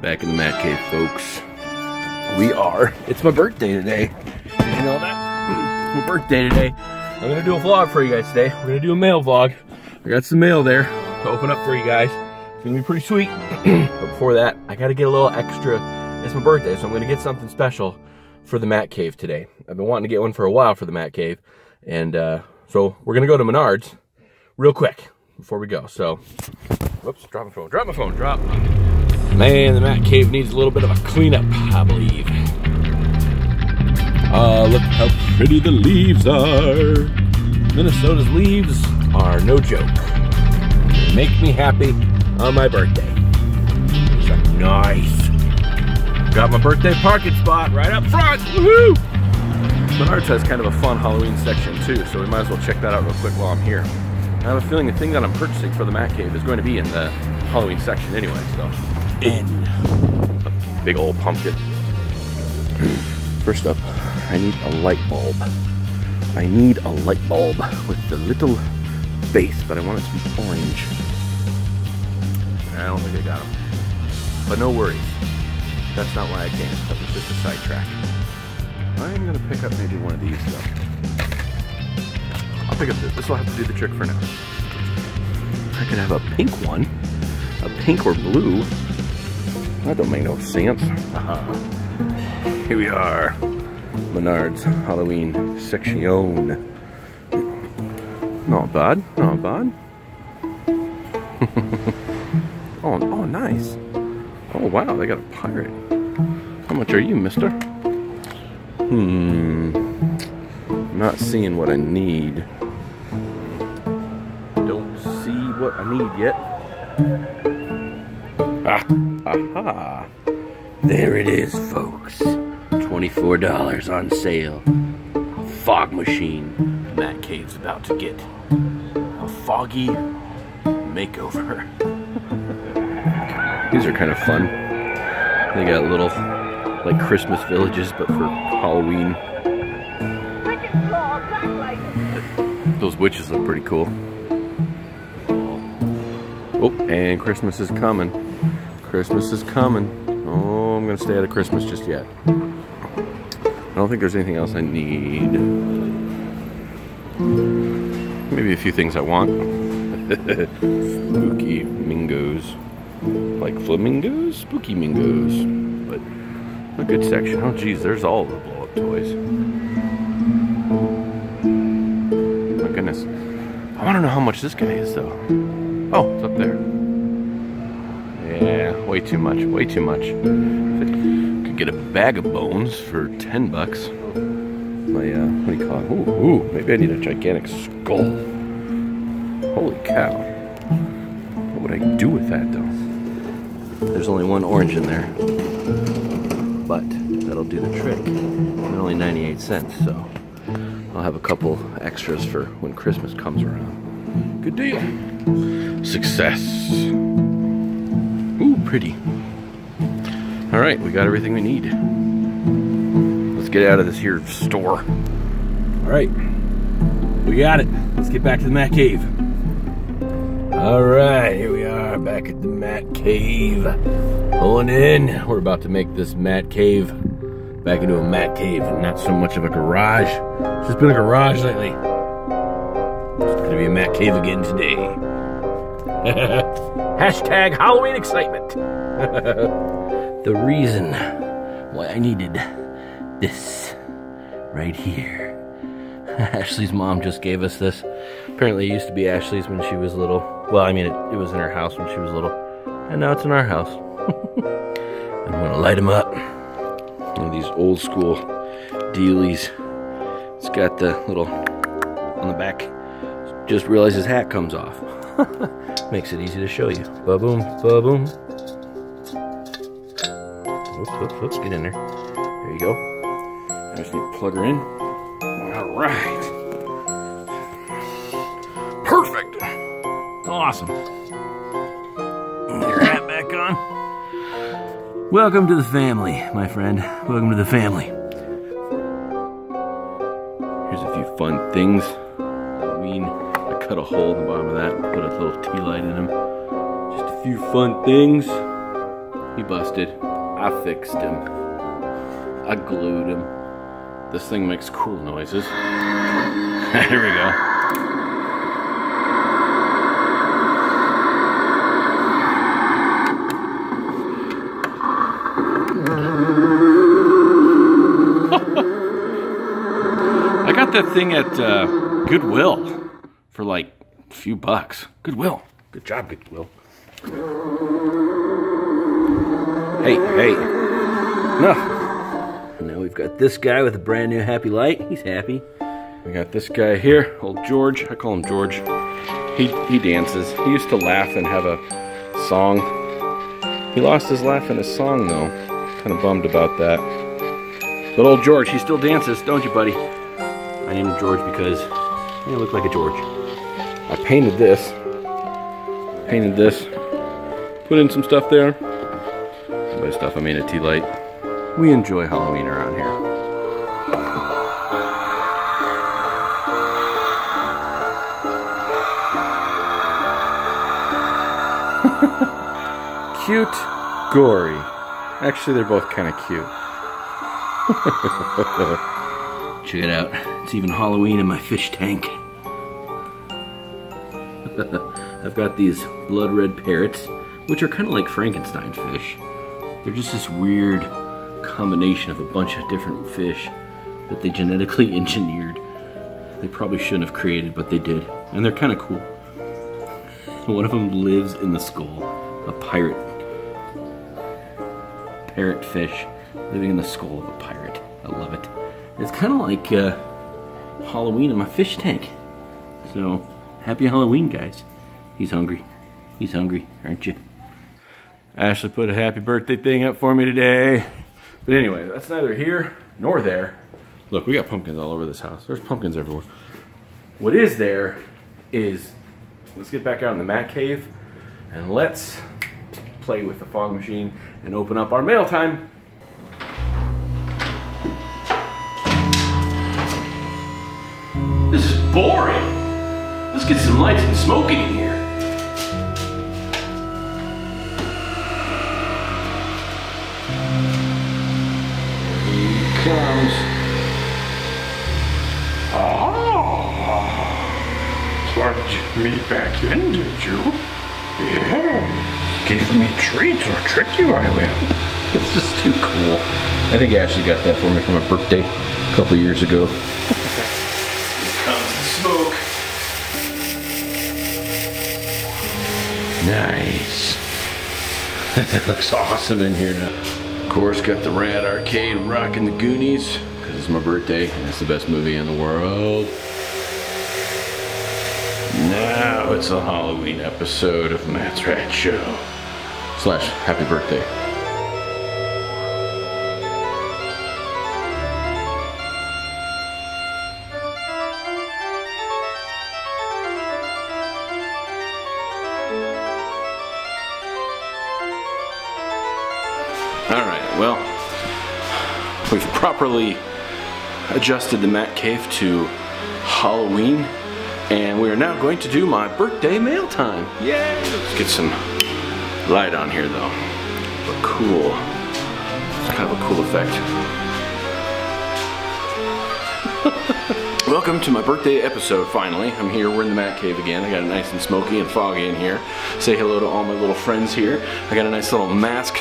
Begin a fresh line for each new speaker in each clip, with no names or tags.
Back in the Matt Cave, folks. We are. It's my birthday today. You know that? It's my birthday today. I'm gonna do a vlog for you guys today. We're gonna do a mail vlog. I got some mail there to open up for you guys. It's gonna be pretty sweet. but before that, I gotta get a little extra. It's my birthday, so I'm gonna get something special for the Matt Cave today. I've been wanting to get one for a while for the Matt Cave. And uh, so we're gonna go to Menards real quick before we go. So, whoops, drop my phone, drop my phone, drop. Man, the Matt Cave needs a little bit of a cleanup, I believe. Uh, look how pretty the leaves are. Minnesota's leaves are no joke. They make me happy on my birthday. So nice. Got my birthday parking spot right up front. Woohoo! Menards has kind of a fun Halloween section too, so we might as well check that out real quick while I'm here. I have a feeling the thing that I'm purchasing for the Matt Cave is going to be in the Halloween section anyway, so. In. Big old pumpkin. First up, I need a light bulb. I need a light bulb with the little base, but I want it to be orange. I don't think I got them. But no worries. That's not why I came. That was just a sidetrack. I'm gonna pick up maybe one of these though. I'll pick up this. This will have to do the trick for now. I could have a pink one. A pink or blue. That don't make no sense. Uh -huh. Here we are. Menards Halloween section. Not bad, not bad. oh, oh, nice. Oh, wow, they got a pirate. How much are you, mister? Hmm. Not seeing what I need. Don't see what I need yet. Ah, aha. There it is, folks. $24 on sale. Fog machine. Matt Cave's about to get a foggy makeover. These are kind of fun. They got little, like Christmas villages, but for Halloween. Those witches look pretty cool. Oh, and Christmas is coming. Christmas is coming. Oh, I'm gonna stay out of Christmas just yet. I don't think there's anything else I need. Maybe a few things I want. Spooky mingos. Like flamingos? Spooky mingos. But a good section. Oh geez, there's all the blow up toys. My goodness. I want to know how much this guy is though. Oh, it's up there. Way too much, way too much. Could get a bag of bones for 10 bucks. My, uh, what do you call it? Ooh, ooh, maybe I need a gigantic skull. Holy cow. What would I do with that though? There's only one orange in there. But that'll do the trick. And only 98 cents, so I'll have a couple extras for when Christmas comes around. Good deal. Success. Pretty. All right, we got everything we need. Let's get out of this here store. All right, we got it. Let's get back to the Matt Cave. All right, here we are back at the Matt Cave. Pulling in. We're about to make this Matt Cave back into a Matt Cave and not so much of a garage. It's just been a garage lately. It's gonna be a Matt Cave again today. Hashtag Halloween excitement. the reason why I needed this right here. Ashley's mom just gave us this. Apparently it used to be Ashley's when she was little. Well, I mean, it, it was in her house when she was little. And now it's in our house. I'm gonna light them up. One of these old school dealies. It's got the little on the back. Just realized his hat comes off. Makes it easy to show you. Ba-boom, ba-boom. Whoops, whoops, whoops, get in there. There you go. I just need to plug her in. All right. Perfect. Awesome. Your hat back on. Welcome to the family, my friend. Welcome to the family. Here's a few fun things. Cut a hole in the bottom of that and put a little tea light in him. Just a few fun things. He busted. I fixed him. I glued him. This thing makes cool noises. Here we go. I got that thing at uh, Goodwill for like a few bucks. Goodwill. Good job, Goodwill. Hey, hey. No. And now we've got this guy with a brand new happy light. He's happy. We got this guy here, old George. I call him George. He he dances. He used to laugh and have a song. He lost his laugh and his song though. Kind of bummed about that. But old George, he still dances, don't you, buddy? I named him George because he looked like a George. I painted this. Painted this. Put in some stuff there. By stuff I made a tea light. We enjoy Halloween around here. cute, gory. Actually, they're both kind of cute. Check it out. It's even Halloween in my fish tank. I've got these blood red parrots, which are kind of like Frankenstein fish. They're just this weird combination of a bunch of different fish that they genetically engineered. They probably shouldn't have created, but they did. And they're kind of cool. One of them lives in the skull. A pirate. Parrot fish living in the skull of a pirate. I love it. It's kind of like uh, Halloween in my fish tank. So, happy Halloween, guys. He's hungry. He's hungry, aren't you? Ashley put a happy birthday thing up for me today. But anyway, that's neither here nor there. Look, we got pumpkins all over this house. There's pumpkins everywhere. What is there is, let's get back out in the Matt Cave and let's play with the fog machine and open up our mail time. Get some lights and smoking in here. Here he comes.
Ah, plugged me back in, did you? Yeah. Give me treats or trick you, I will.
It's just too cool. I think Ashley got that for me for my birthday a couple years ago. Nice. it looks awesome in here now. Of course, got the Rad Arcade rocking the Goonies because it's my birthday and it's the best movie in the world. Now it's a Halloween episode of Matt's Rad Show. Slash, happy birthday. All right, well, we've properly adjusted the Matt Cave to Halloween, and we are now going to do my birthday mail time. Yay! Let's get some light on here though. But cool. It's kind of a cool effect. Welcome to my birthday episode, finally. I'm here, we're in the Matt Cave again. I got it nice and smoky and foggy in here. Say hello to all my little friends here. I got a nice little mask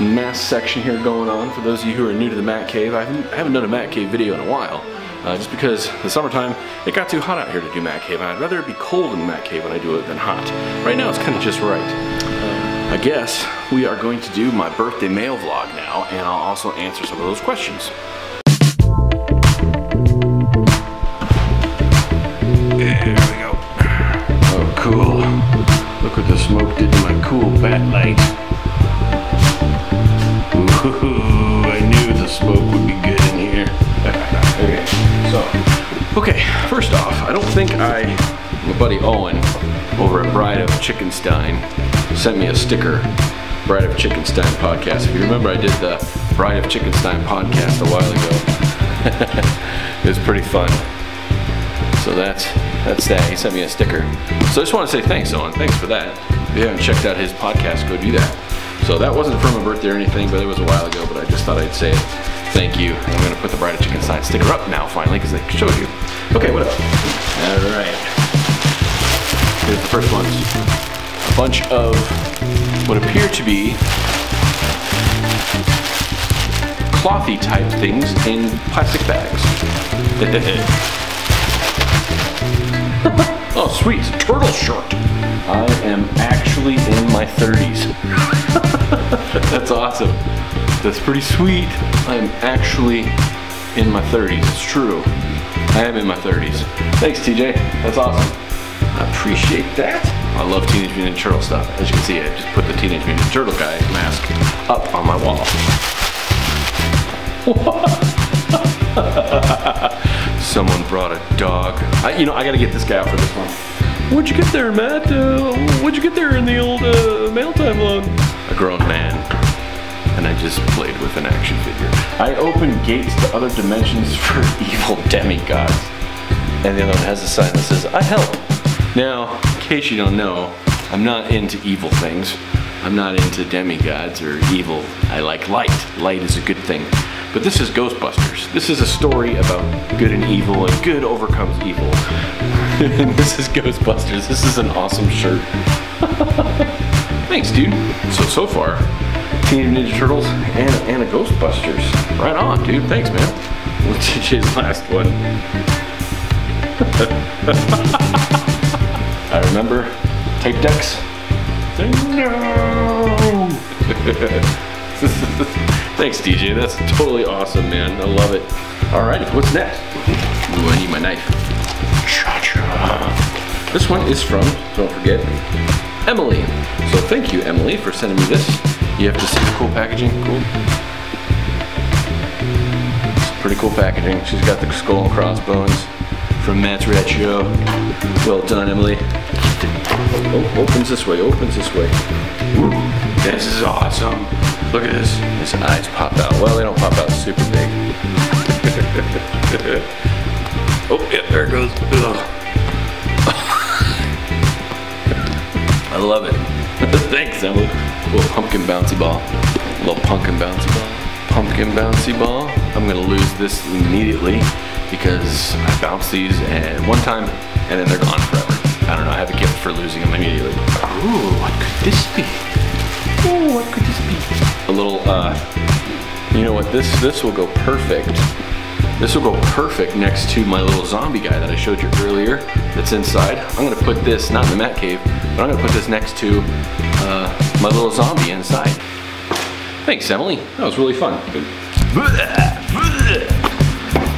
mask section here going on for those of you who are new to the Matt Cave. I haven't, I haven't done a Matt Cave video in a while. Uh, just because the summertime, it got too hot out here to do Matt Cave. I'd rather it be cold in the Matt Cave when I do it than hot. Right now it's kind of just right. I guess we are going to do my birthday mail vlog now, and I'll also answer some of those questions. There we go. Oh, cool. Look what the smoke did to my cool bat light. Ooh, I knew the smoke would be good in here. okay, so, okay, first off, I don't think I, my buddy Owen over at Bride of Chickenstein sent me a sticker. Bride of Chickenstein podcast. If you remember, I did the Bride of Chickenstein podcast a while ago. it was pretty fun. So that's that's that. He sent me a sticker. So I just want to say thanks, Owen. Thanks for that. If you haven't checked out his podcast, go do that. So that wasn't from a birthday or anything, but it was a while ago, but I just thought I'd say it. Thank you. I'm gonna put the Bride of Chickenstein sticker up now finally, because I showed you. Okay, what else? All right. Here's the first one. A bunch of what appear to be clothy type things in plastic bags. oh, sweet, it's a turtle shirt. I am actually in my 30s. That's awesome. That's pretty sweet. I am actually in my 30s. It's true. I am in my 30s. Thanks, TJ. That's awesome. I appreciate that. I love Teenage Mutant Turtle stuff. As you can see, I just put the Teenage Mutant Turtle guy mask up on my wall. Someone brought a dog. I, you know, I gotta get this guy out for this one. What'd you get there, Matt? Uh, what'd you get there in the old uh, mail time log? Grown man. And I just played with an action figure. I opened gates to other dimensions for evil demigods. And the other one has a sign that says, I help. Now, in case you don't know, I'm not into evil things. I'm not into demigods or evil. I like light. Light is a good thing. But this is Ghostbusters. This is a story about good and evil, and good overcomes evil. this is Ghostbusters. This is an awesome shirt. Thanks, dude. So, so far, Teenage Ninja Turtles and, and a Ghostbusters. Right on, dude. Thanks, man. What's his last one? I remember tape decks. No! Thanks, DJ. That's totally awesome, man. I love it. Alrighty, what's next? Ooh, I need my knife. Cha-cha. This one is from, don't forget, Emily. So thank you, Emily, for sending me this. You have to see the cool packaging. Cool. It's pretty cool packaging. She's got the skull and crossbones from Matt's Show. Well done, Emily. Oh, opens this way, opens this way. Ooh, this is awesome. Look at this. His eyes pop out. Well, they don't pop out super big. oh, yeah, there it goes. I love it. Thanks, Emily. Little pumpkin bouncy ball. Little pumpkin bouncy ball. Pumpkin bouncy ball. I'm gonna lose this immediately because I bounce these and one time and then they're gone forever. I don't know, I have a gift for losing them immediately. Ooh, what could this be? Ooh, what could this be? A little, uh, you know what, this, this will go perfect. This will go perfect next to my little zombie guy that I showed you earlier that's inside. I'm gonna put this, not in the Matt cave, but I'm gonna put this next to uh, my little zombie inside. Thanks, Emily. That was really fun.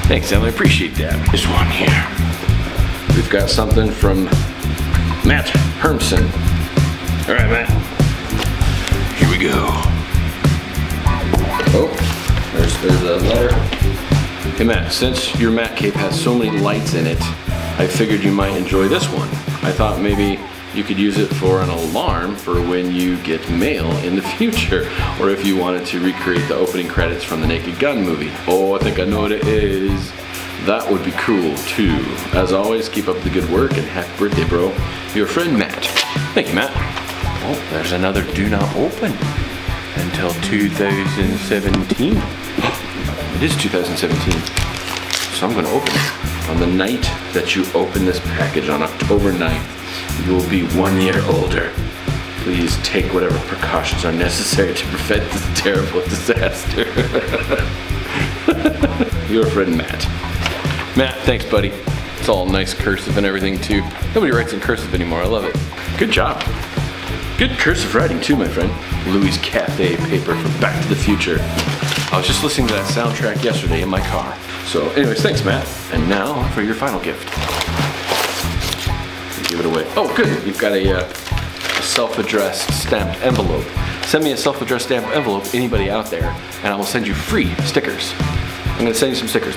Thanks, Emily. Appreciate that. This one here. We've got something from Matt Hermson. All right, Matt. Here we go. Oh, there's, there's a letter. Hey, Matt, since your Matt cave has so many lights in it, I figured you might enjoy this one. I thought maybe you could use it for an alarm for when you get mail in the future, or if you wanted to recreate the opening credits from the Naked Gun movie. Oh, I think I know what it is. That would be cool too. As always, keep up the good work and happy birthday, bro. Your friend Matt. Thank you, Matt. Oh, there's another do not open until 2017. it is 2017. So I'm gonna open it. On the night that you open this package on October 9th, you will be one year older. Please take whatever precautions are necessary to prevent this terrible disaster. Your friend Matt. Matt, thanks, buddy. It's all nice cursive and everything, too. Nobody writes in cursive anymore. I love it. Good job. Good cursive writing, too, my friend. Lou's Cafe paper from Back to the Future. I was just listening to that soundtrack yesterday in my car. So, anyways, thanks, Matt. And now for your final gift. Give it away. Oh, good. You've got a, uh, a self-addressed stamped envelope. Send me a self-addressed stamped envelope, anybody out there, and I will send you free stickers. I'm gonna send you some stickers.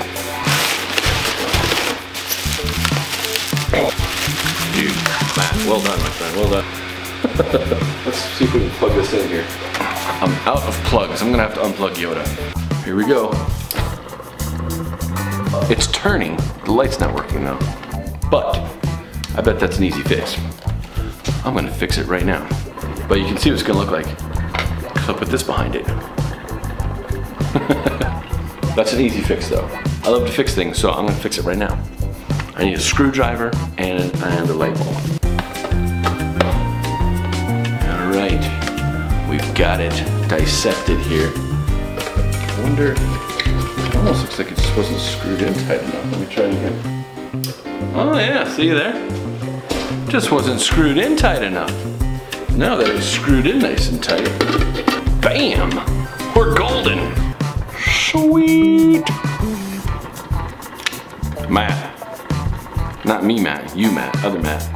Dude, Matt, well done, my friend, well done. Let's see if we can plug this in here. I'm out of plugs. I'm gonna have to unplug Yoda. Here we go. It's turning. The light's not working though. But I bet that's an easy fix. I'm gonna fix it right now. But you can see what it's gonna look like. So I'll put this behind it. That's an easy fix though. I love to fix things, so I'm gonna fix it right now. I need a screwdriver and, and a light bulb. Got it dissected here. I wonder, it almost looks like it just wasn't screwed in tight enough. Let me try it again. Oh yeah, see there? Just wasn't screwed in tight enough. Now that it's screwed in nice and tight, bam, we're golden. Sweet. Matt. Not me, Matt. You, Matt. Other Matt.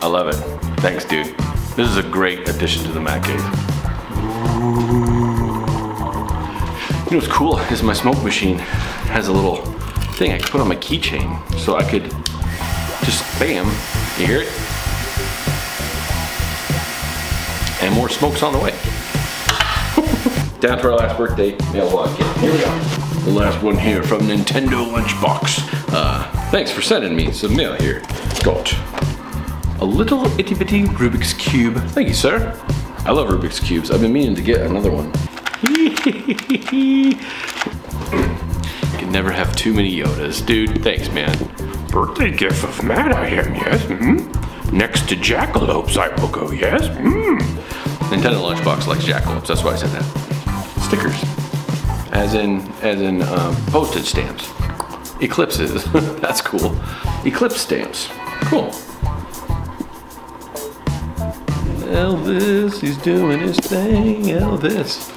I love it. Thanks, dude. This is a great addition to the Matt Cave. You know what's cool is my smoke machine has a little thing I could put on my keychain so I could just bam, you hear it? And more smoke's on the way. Down to our last birthday mail log kit. Here we go. The last one here from Nintendo Lunchbox. Uh, thanks for sending me some mail here. Got a little itty bitty Rubik's Cube. Thank you, sir. I love Rubik's Cubes. I've been meaning to get another one. you can never have too many Yodas. Dude, thanks, man.
Birthday gift of Matt I am, yes? Hmm? Next to jackalopes I will go, yes? Hmm?
Nintendo Lunchbox likes jackalopes. That's why I said that. Stickers, as in as in um, postage stamps. Eclipses. That's cool. Eclipse stamps. Cool. Elvis, he's doing his thing. Elvis.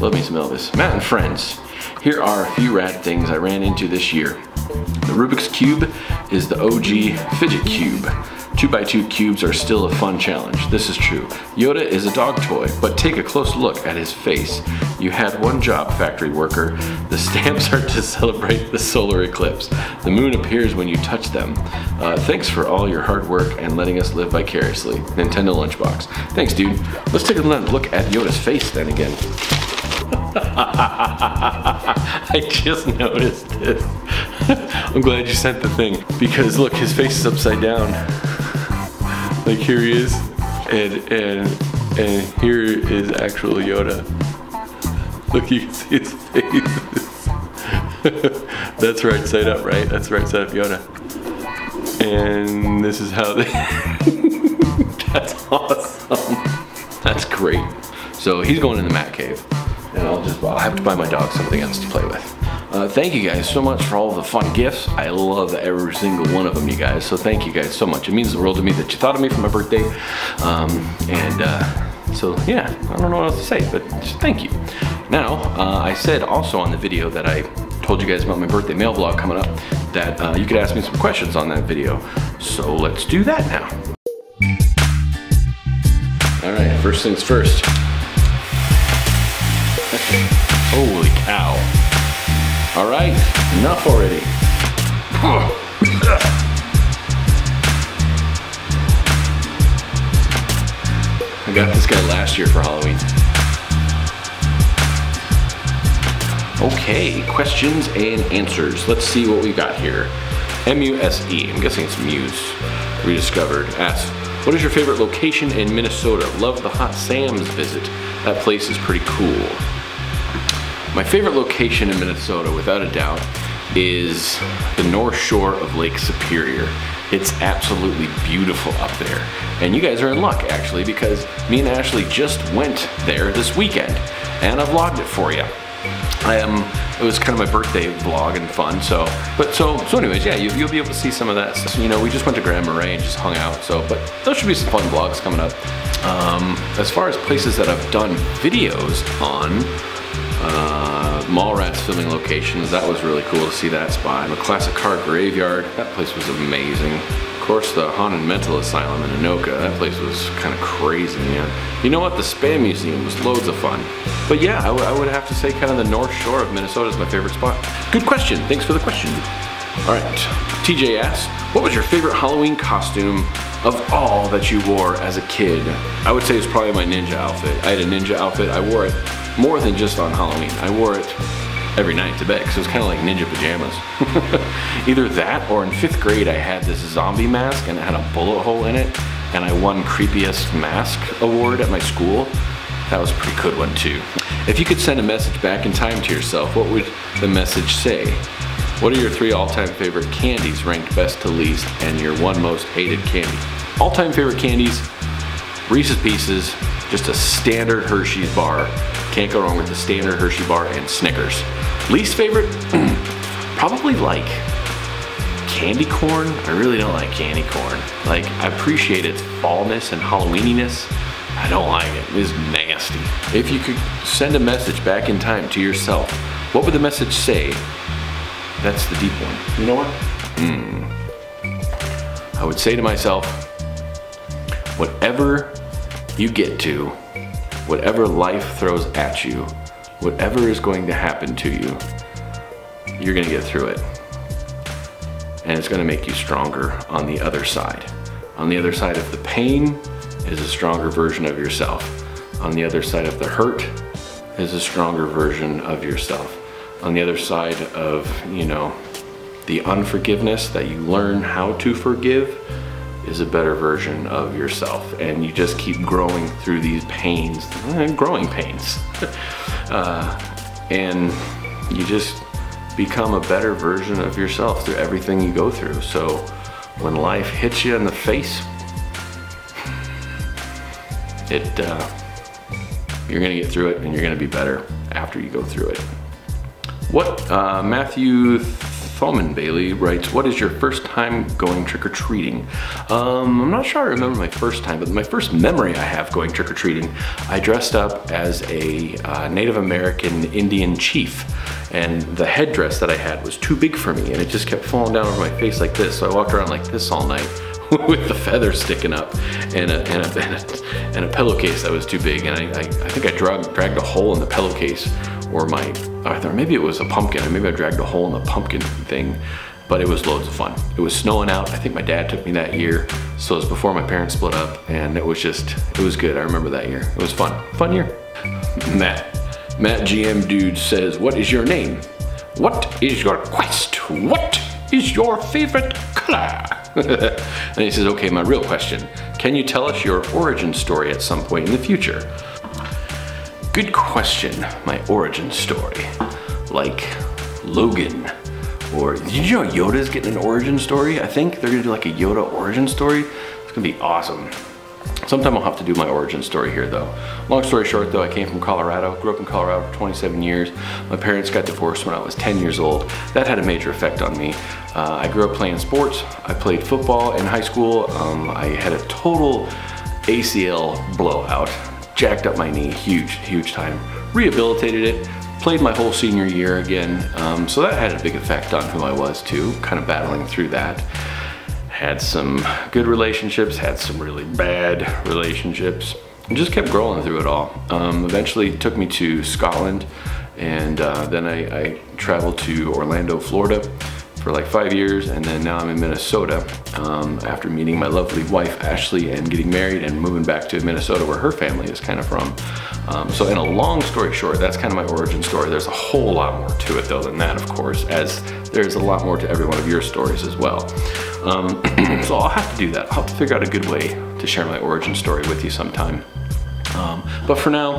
Love me some Elvis. Matt and friends. Here are a few rad things I ran into this year. The Rubik's Cube is the OG fidget cube. 2x2 cubes are still a fun challenge. This is true. Yoda is a dog toy, but take a close look at his face. You had one job, factory worker. The stamps are to celebrate the solar eclipse. The moon appears when you touch them. Uh, thanks for all your hard work and letting us live vicariously. Nintendo Lunchbox. Thanks, dude. Let's take a look at Yoda's face then again. I just noticed this. I'm glad you sent the thing because look, his face is upside down. Like here he is, and and and here is actual Yoda. Look, you can see his face. That's right side up, right? That's right side up Yoda. And this is how they. That's awesome. That's great. So he's going in the Matt cave, and I'll just I'll have to buy my dog something else to play with. Uh, thank you guys so much for all the fun gifts. I love every single one of them, you guys. So thank you guys so much. It means the world to me that you thought of me for my birthday. Um, and uh, so yeah, I don't know what else to say, but just thank you. Now, uh, I said also on the video that I told you guys about my birthday mail vlog coming up that uh, you could ask me some questions on that video. So let's do that now. All right, first things first. Holy cow. All right, enough already. I got this guy last year for Halloween. Okay, questions and answers. Let's see what we got here. M-U-S-E, I'm guessing it's Muse, rediscovered, asks, what is your favorite location in Minnesota? Love the Hot Sam's visit. That place is pretty cool. My favorite location in Minnesota, without a doubt, is the north shore of Lake Superior. It's absolutely beautiful up there. And you guys are in luck actually because me and Ashley just went there this weekend and I've vlogged it for you. I am, it was kind of my birthday vlog and fun, so, but so, so anyways, yeah, you, will be able to see some of that. You know, we just went to Grand Marais and just hung out, so, but those should be some fun vlogs coming up. Um, as far as places that I've done videos on, uh, Mallrats filming locations, that was really cool to see that spot. The Classic Car Graveyard, that place was amazing. Of course, the Haunted Mental Asylum in Anoka, that place was kind of crazy, man. You know what, the Spam Museum was loads of fun. But yeah, I, would have to say kind of the North Shore of Minnesota is my favorite spot. Good question, thanks for the question. All right, TJ asks, what was your favorite Halloween costume of all that you wore as a kid? I would say it's probably my ninja outfit. I had a ninja outfit, I wore it more than just on Halloween. I wore it every night to bed because it was kind of like ninja pajamas. Either that or in fifth grade I had this zombie mask and it had a bullet hole in it and I won creepiest mask award at my school. That was a pretty good one too. If you could send a message back in time to yourself, what would the message say? What are your three all-time favorite candies ranked best to least and your one most hated candy? All-time favorite candies, Reese's Pieces, just a standard Hershey's bar. Can't go wrong with the standard Hershey bar and Snickers. Least favorite, probably like candy corn. I really don't like candy corn. Like, I appreciate its fallness and Halloweeniness. I don't like it. It's nasty. If you could send a message back in time to yourself, what would the message say? That's the deep one. You know what? Hmm. I would say to myself, whatever you get to, whatever life throws at you, whatever is going to happen to you, you're gonna get through it. And it's gonna make you stronger on the other side. On the other side of the pain is a stronger version of yourself. On the other side of the hurt is a stronger version of yourself. On the other side of, you know, the unforgiveness that you learn how to forgive is a better version of yourself. And you just keep growing through these pains, eh, growing pains. uh, and you just become a better version of yourself through everything you go through. So when life hits you in the face, it uh, you're gonna get through it and you're gonna be better after you go through it. What uh, Matthew Thoman Bailey writes, what is your first time going trick-or-treating? Um, I'm not sure I remember my first time, but my first memory I have going trick-or-treating, I dressed up as a uh, Native American Indian chief and the headdress that I had was too big for me and it just kept falling down over my face like this. So I walked around like this all night with the feathers sticking up and a, and a, and a, and a pillowcase that was too big. And I, I, I think I dragged a hole in the pillowcase or my, I thought maybe it was a pumpkin, maybe I dragged a hole in the pumpkin thing, but it was loads of fun. It was snowing out. I think my dad took me that year. So it was before my parents split up and it was just, it was good. I remember that year. It was fun, fun year. Matt, Matt GM Dude says, what is your name? What is your quest? What is your favorite color? and he says, okay, my real question. Can you tell us your origin story at some point in the future? Good question, my origin story. Like Logan, or did you know Yoda's getting an origin story? I think they're gonna do like a Yoda origin story. It's gonna be awesome. Sometime I'll have to do my origin story here though. Long story short though, I came from Colorado, grew up in Colorado for 27 years. My parents got divorced when I was 10 years old. That had a major effect on me. Uh, I grew up playing sports. I played football in high school. Um, I had a total ACL blowout jacked up my knee, huge, huge time. Rehabilitated it, played my whole senior year again. Um, so that had a big effect on who I was too, kind of battling through that. Had some good relationships, had some really bad relationships, and just kept growing through it all. Um, eventually took me to Scotland, and uh, then I, I traveled to Orlando, Florida, for like five years and then now I'm in Minnesota um, after meeting my lovely wife Ashley and getting married and moving back to Minnesota where her family is kind of from. Um, so in a long story short, that's kind of my origin story. There's a whole lot more to it though than that of course as there's a lot more to every one of your stories as well. Um, so I'll have to do that. I'll have to figure out a good way to share my origin story with you sometime. But for now,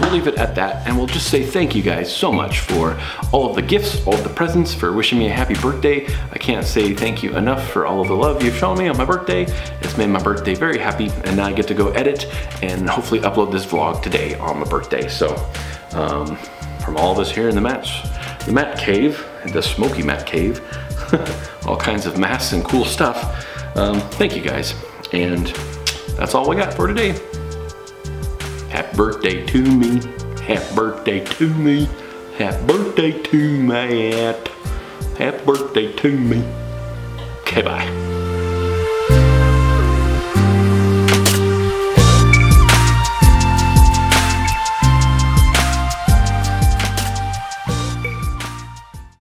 we'll leave it at that and we'll just say thank you guys so much for all of the gifts, all of the presents, for wishing me a happy birthday. I can't say thank you enough for all of the love you've shown me on my birthday. It's made my birthday very happy and now I get to go edit and hopefully upload this vlog today on my birthday. So um, from all of us here in the Matt's, the Matt Cave, the Smoky Matt Cave, all kinds of masks and cool stuff. Um, thank you guys. And that's all we got for today. Birthday to me. Happy birthday to me. Happy birthday to Matt. Happy birthday to me. Okay, bye.